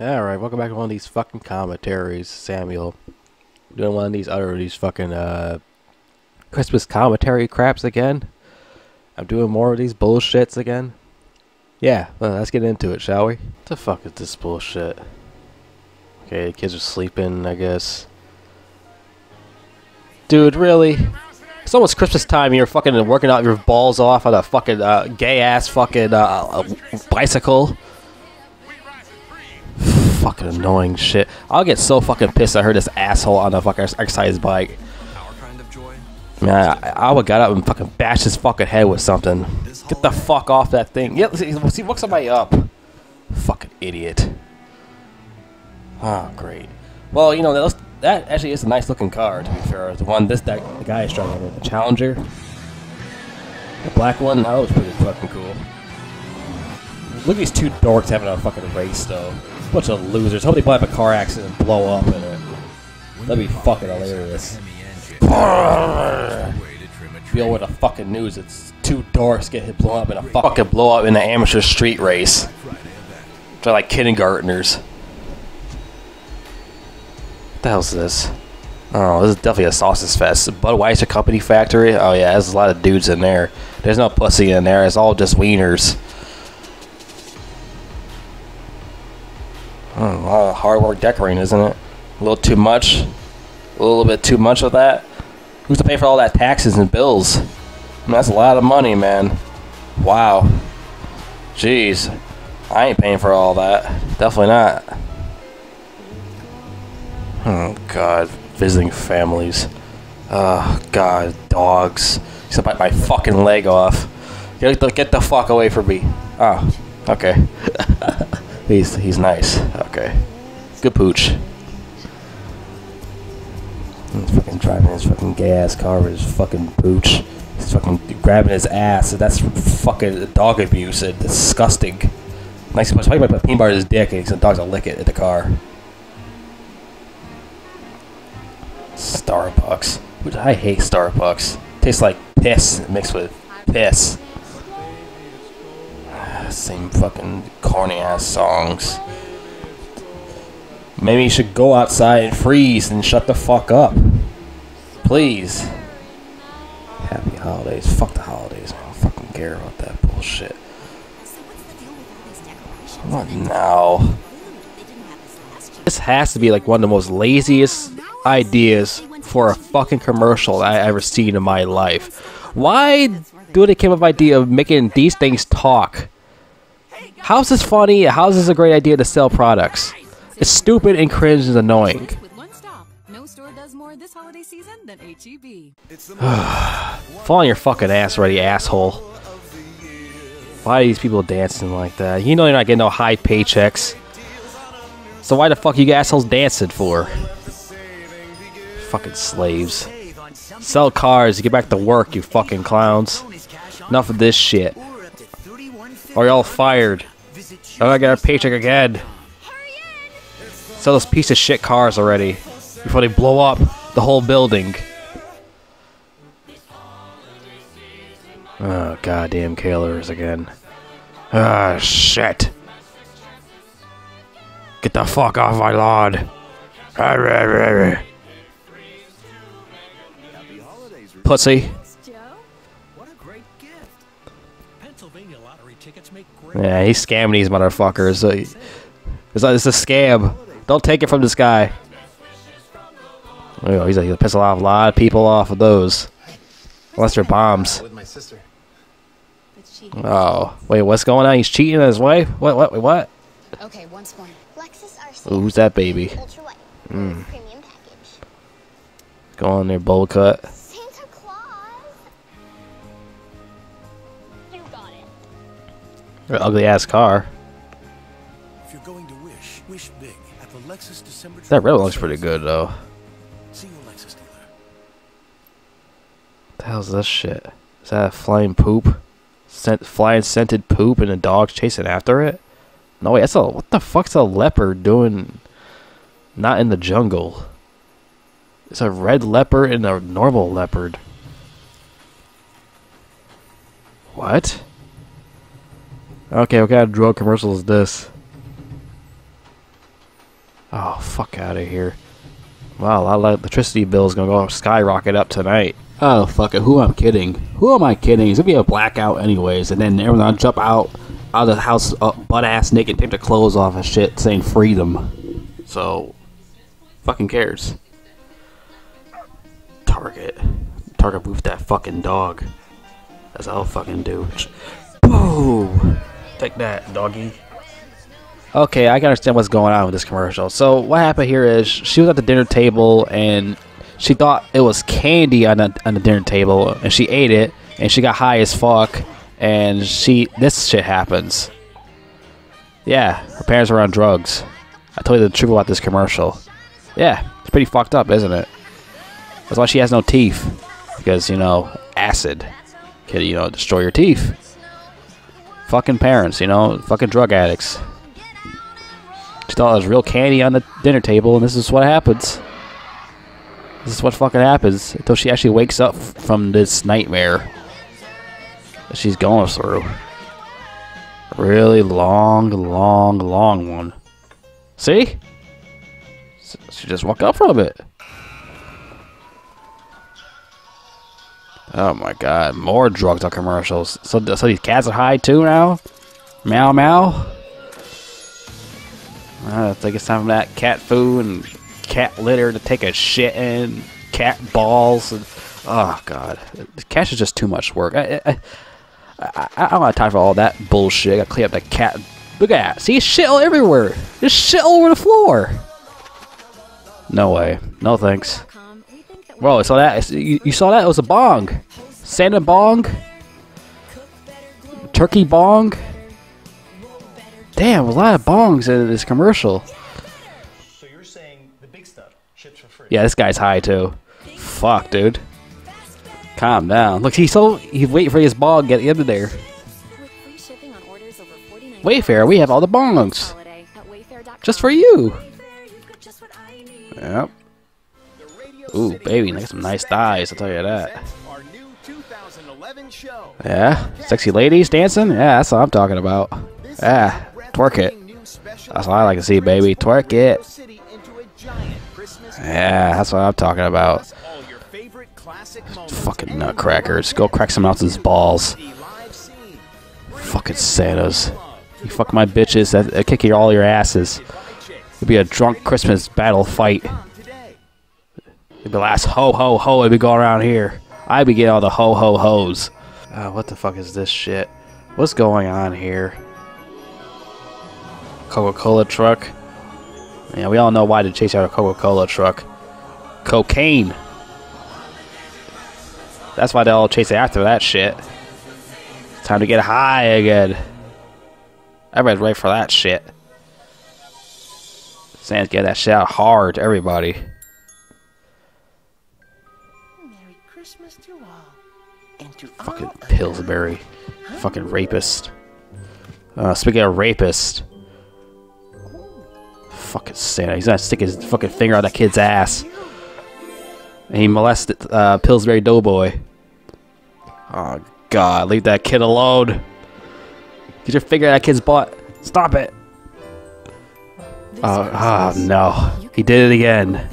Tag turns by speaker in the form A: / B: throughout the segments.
A: Alright, welcome back to one of these fucking commentaries, Samuel. Doing one of these other these fucking uh Christmas commentary craps again. I'm doing more of these bullshits again. Yeah, well, let's get into it, shall we? What the fuck is this bullshit? Okay, the kids are sleeping, I guess. Dude, really? It's almost Christmas time and you're fucking working out your balls off on a fucking uh, gay ass fucking uh, bicycle fucking annoying shit. I'll get so fucking pissed I heard this asshole on a fucking exercise bike. Man, I, I would got up and fucking bash his fucking head with something. Get the fuck off that thing. Yeah, see, see look somebody up. Fucking idiot. Oh, great. Well, you know, that, that actually is a nice looking car, to be fair. The one this that the guy is driving, the Challenger. The black one, that was pretty fucking cool. Look at these two dorks having a fucking race, though. Bunch of losers. Hope they buy up a car accident and blow up in it. That'd be fucking hilarious. Deal with the fucking news. It's two dorks get hit blown up in a fucking blow up in an amateur street race. They're like kindergartners. What the hell's this? Oh, this is definitely a sausage fest. Budweiser Company Factory. Oh yeah, there's a lot of dudes in there. There's no pussy in there. It's all just wieners. Oh, a lot of hard work decorating, isn't it? A little too much. A little bit too much of that. Who's to pay for all that taxes and bills? I mean, that's a lot of money, man. Wow. Jeez. I ain't paying for all that. Definitely not. Oh, God. Visiting families. Oh, God. Dogs. He's gonna bite my fucking leg off. Get the, get the fuck away from me. Oh, okay. he's, he's nice. Okay. Good pooch. He's fucking driving his fucking gay ass car with his fucking pooch. He's fucking grabbing his ass. That's fucking dog abuse and disgusting. Nice much. Why put peanut butter in his dick and the dogs will lick it at the car? Starbucks. I hate Starbucks. Tastes like piss mixed with piss. Same fucking corny ass songs. Maybe you should go outside and freeze and shut the fuck up. Please. Happy holidays. Fuck the holidays. I don't fucking care about that bullshit. What now? This has to be like one of the most laziest ideas for a fucking commercial I ever seen in my life. Why do they come up with the idea of making these things talk? How's this funny? How's this a great idea to sell products? It's stupid and cringe and annoying. Fall on your fucking ass already, asshole. Why are these people dancing like that? You know you're not getting no high paychecks. So why the fuck you assholes dancing for? Fucking slaves. Sell cars, get back to work, you fucking clowns. Enough of this shit. Or y'all fired. Oh, I got a paycheck again. Sell those piece of shit cars already. Before they blow up the whole building. Oh, goddamn killers again. Ah, shit. Get the fuck off my lawn. Pussy. Yeah, he's scamming these motherfuckers. It's, like, it's a scam. Don't take it from this guy. Oh, he's like, he'll piss a lot, a lot of people off of those. Unless they're bombs. Oh, wait, what's going on? He's cheating on his wife? What, what, wait, what? Okay, once more. Ooh, who's that baby? Mm. Go on there, bowl cut. Ugly ass car. If you're going to wish, wish big at the Lexus December that red looks pretty good though. See you, Lexus dealer. What the hell's this shit? Is that a flying poop? Scent, flying scented poop and a dog chasing after it? No, wait, that's a what the fuck's a leopard doing? Not in the jungle. It's a red leopard and a normal leopard. What? Okay, what kind of drug commercial is this? Oh, fuck out of here. Wow, our electricity bill is gonna go skyrocket up tonight. Oh, fuck it. Who am I kidding? Who am I kidding? It's gonna be a blackout anyways, and then everyone's gonna jump out out of the house uh, butt ass naked, take their clothes off and shit, saying freedom. So, fucking cares. Target. Target booth that fucking dog. That's all I'll fucking do. Boom! Take that, doggy. Okay, I can understand what's going on with this commercial. So what happened here is she was at the dinner table and she thought it was candy on the on the dinner table and she ate it and she got high as fuck and she this shit happens. Yeah, her parents were on drugs. I told you the truth about this commercial. Yeah, it's pretty fucked up, isn't it? That's why she has no teeth because you know acid can you know destroy your teeth. Fucking parents, you know, fucking drug addicts. She thought it was real candy on the dinner table, and this is what happens. This is what fucking happens until she actually wakes up from this nightmare that she's going through. Really long, long, long one. See? She just woke up from it. Oh my god, more drugs on commercials. So, so these cats are high too now? Meow meow? I think it's time for that cat food and cat litter to take a shit in, cat balls. And, oh god, the cat is just too much work. I, I, I, I don't have time for all that bullshit. I gotta clean up the cat. Look at that. See, shit everywhere. There's shit all over the floor. No way. No thanks. Whoa, I saw that? You, you saw that? It was a bong. Santa bong. Turkey bong. Damn, a lot of bongs in this commercial.
B: So you're saying the big stuff ships for free?
A: Yeah, this guy's high too. Fuck, dude. Calm down. Look, he's so he's waiting for his bong to get into there. Wayfair, we have all the bongs. Just for you. Yep. Ooh, baby, got some nice thighs, I'll tell you that. Yeah, sexy ladies dancing? Yeah, that's what I'm talking about. Yeah, Twerk it. That's what I like to see, baby. Twerk it. Yeah, that's what I'm talking about. Fucking nutcrackers. Go crack some else's balls. Fucking Santas. You fuck my bitches, I, kick you all your asses. It'll be a drunk Christmas battle fight. It'll be last ho ho ho it'll be going around here. I'd be getting all the ho ho ho's. Uh, what the fuck is this shit? What's going on here? Coca-Cola truck. Yeah, we all know why to chase out a Coca-Cola truck. Cocaine. That's why they all chase after that shit. Time to get high again. Everybody's ready for that shit. Sans get that shit out hard everybody. Fucking Pillsbury. Fucking rapist. Uh, speaking of rapist, fucking Santa. He's gonna stick his fucking finger on that kid's ass. And he molested uh, Pillsbury Doughboy. Oh god, leave that kid alone. Get your finger on that kid's butt. Stop it. Oh, oh no. He did it again.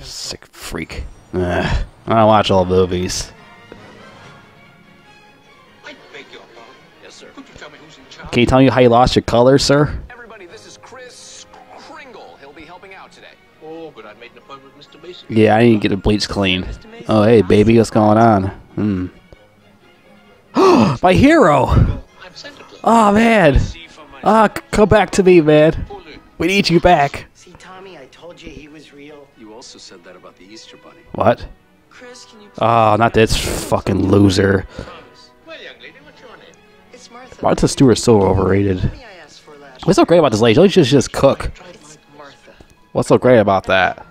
A: Sick freak. Ugh. I don't watch all movies. Can you tell me how you lost your color, sir?
C: Everybody, this is Kris Kringle. He'll be helping out today. Oh, but I made an appointment with Mr. Mason.
A: Yeah, I need to get the bleach clean. Oh, hey, baby, what's going on? Hmm. My hero! Oh, man. Ah, oh, come back to me, man. We need you back.
C: See, Tommy, I told you he was real.
D: You also said that about the Easter Bunny.
A: What? Chris, oh, not this fucking loser. Martha. Stewart's so overrated. What's so great about this lady? She just, just cook. What's so great about that?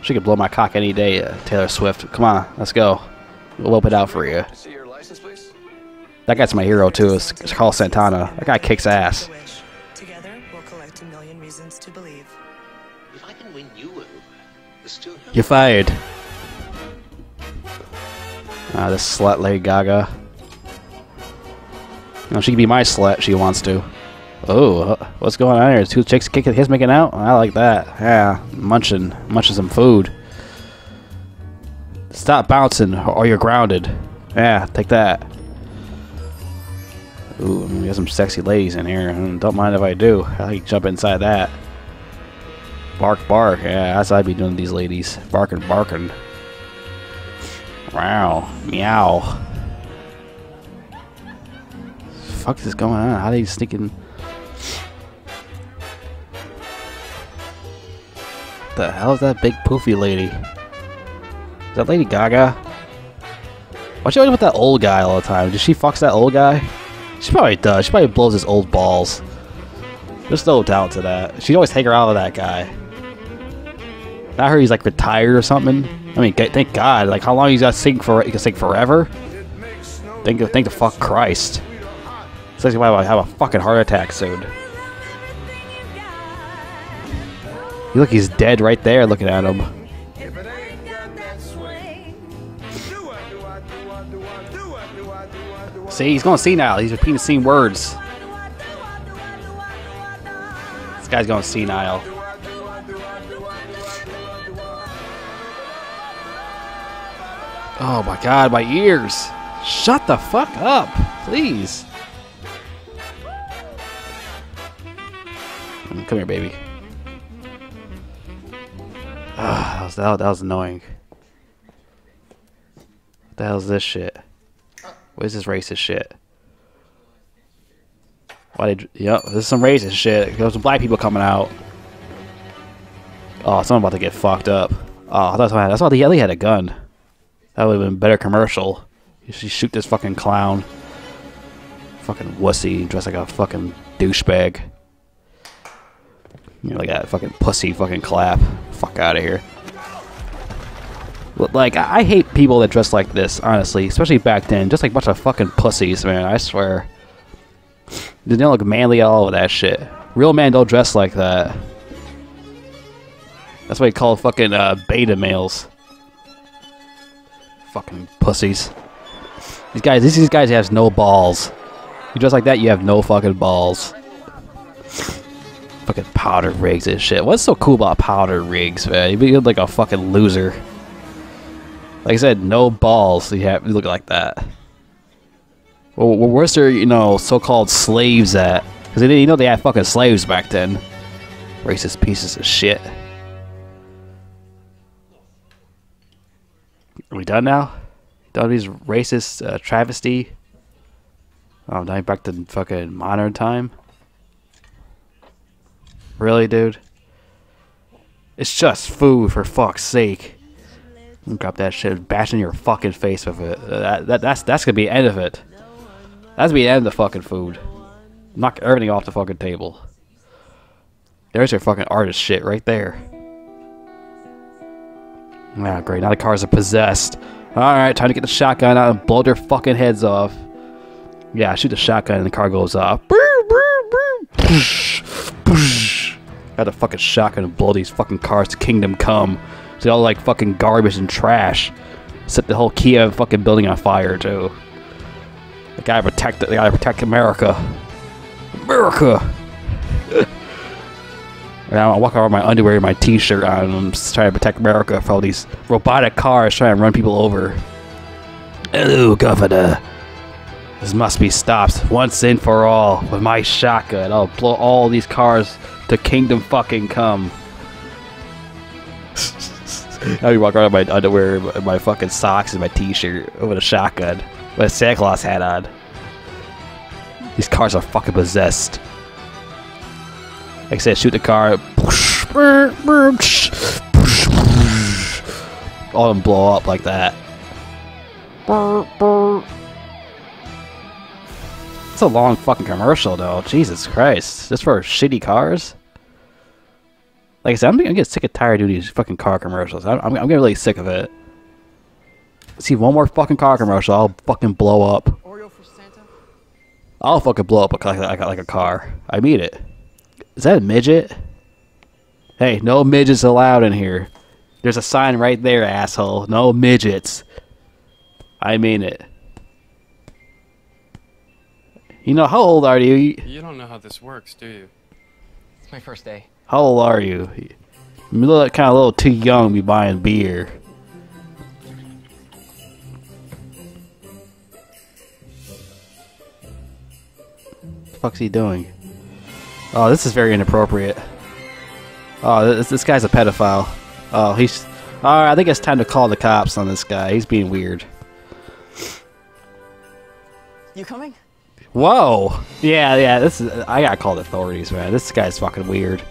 A: She could blow my cock any day, uh, Taylor Swift. Come on, let's go. We'll whip it out for you. That guy's my hero too. It's, it's Carl Santana. That guy kicks ass. Together, we'll collect a million reasons to believe. You, You're fired. Ah, this slut Lady Gaga. She can be my slut. She wants to. Oh, what's going on here? Two chicks kicking, his making out. I like that. Yeah, munching, munching some food. Stop bouncing, or you're grounded. Yeah, take that. Ooh, we got some sexy ladies in here. Hmm, don't mind if I do. I like jump inside that. Bark, bark. Yeah, that's what I'd be doing to these ladies. Barking, barking. Wow. Meow. Fuck is going on? How are they sneaking? The hell is that big poofy lady? Is that Lady Gaga? Why she always with that old guy all the time? Does she fucks that old guy? She probably does. She probably blows his old balls. There's no doubt to that. She always take her out of that guy. I heard he's like retired or something. I mean, thank God. Like, how long he's got to sing for? He can sing forever. Thank, thank the fuck Christ. It's like I have a fucking heart attack soon. You look, he's dead right there. Looking at him. See, he's going senile. He's repeating the same words. This guy's going senile. Oh my god, my ears! Shut the fuck up, please. Come here, baby. Ah, that was, that, that was annoying. What the hell's this shit? What is this racist shit? Why did yep, this is some racist shit. There's some black people coming out. Oh, someone about to get fucked up. Oh, that's why that's why the Ellie had a gun. That would have been better commercial. You should shoot this fucking clown. Fucking wussy, dressed like a fucking douchebag. You know, like that fucking pussy fucking clap. Fuck out of here. Like, I hate people that dress like this, honestly. Especially back then. Just like a bunch of fucking pussies, man. I swear. They don't look manly at all with that shit. Real men don't dress like that. That's what you call fucking uh, beta males. Fucking pussies. These guys, these guys have no balls. You dress like that, you have no fucking balls. Fucking powder rigs and shit. What's so cool about powder rigs, man? You look like a fucking loser. Like I said, no balls. You have you look like that. Well, where's their you know so-called slaves at? Because you know they had fucking slaves back then. Racist pieces of shit. Are we done now? Done these racist uh, travesty? Oh, now back to fucking modern time. Really, dude? It's just food, for fuck's sake. Grab that shit, bash in your fucking face with it. That, that that's that's gonna be the end of it. That's gonna be the end of the fucking food. Knock everything off the fucking table. There's your fucking artist shit right there. Ah, great. Now the cars are possessed. Alright, time to get the shotgun out and blow their fucking heads off. Yeah, shoot the shotgun and the car goes off. Got the fucking shotgun and blow these fucking cars to kingdom come. They all like fucking garbage and trash. Set the whole Kia fucking building on fire too. The guy protect the guy protect America. America. and I walk around my underwear and my T-shirt on. I'm trying to protect America from all these robotic cars trying to run people over. Hello, Governor. This must be stopped once and for all with my shotgun. I'll blow all these cars to kingdom fucking come. Now you walk around in my underwear, my fucking socks, and my t-shirt with a shotgun with a Santa Claus hat on. These cars are fucking possessed. Like I said, shoot the car. All them blow up like that. It's a long fucking commercial though. Jesus Christ. Just for shitty cars? Like I said, I'm, gonna get sick and tired of these fucking car commercials. I'm, I'm, I'm getting really sick of it. See one more fucking car commercial, I'll fucking blow up. Oreo for Santa? I'll fucking blow up like, like, like a car. I mean it. Is that a midget? Hey, no midgets allowed in here. There's a sign right there, asshole. No midgets. I mean it. You know, how old are you?
E: You don't know how this works, do you?
F: It's my first day.
A: How old are you? You look kind of a little too young to be buying beer. What the fuck's he doing? Oh, this is very inappropriate. Oh, this, this guy's a pedophile. Oh, he's... Alright, I think it's time to call the cops on this guy. He's being weird.
F: You coming?
A: Whoa! Yeah, yeah, this is... I gotta call the authorities, man. This guy's fucking weird.